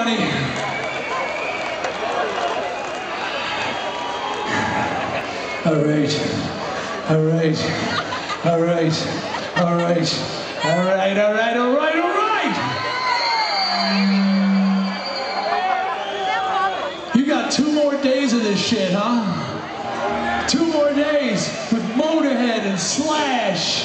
All right. All right. All right. All right. All right. All right. All right. All right. You got two more days of this shit, huh? Two more days with Motorhead and Slash.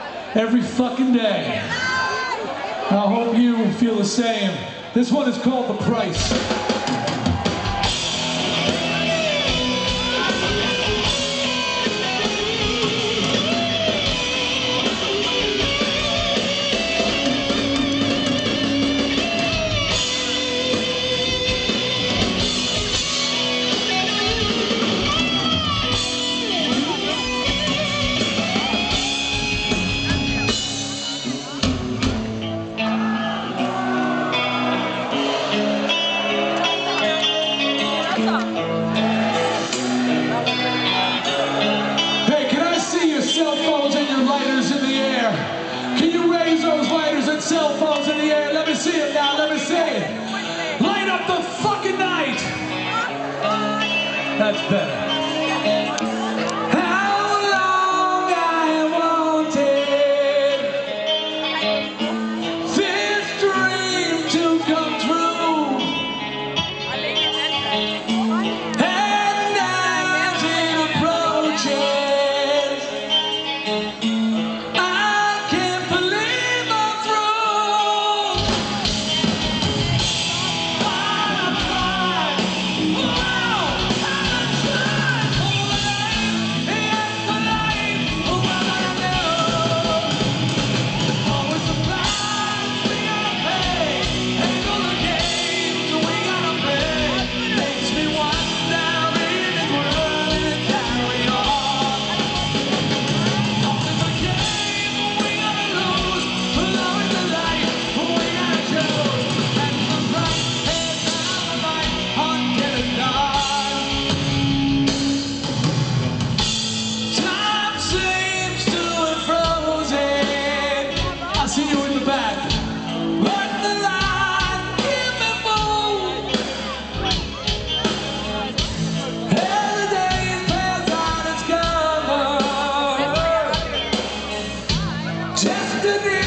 every fucking day. I hope you feel the same. This one is called The Price. That's better. to thee.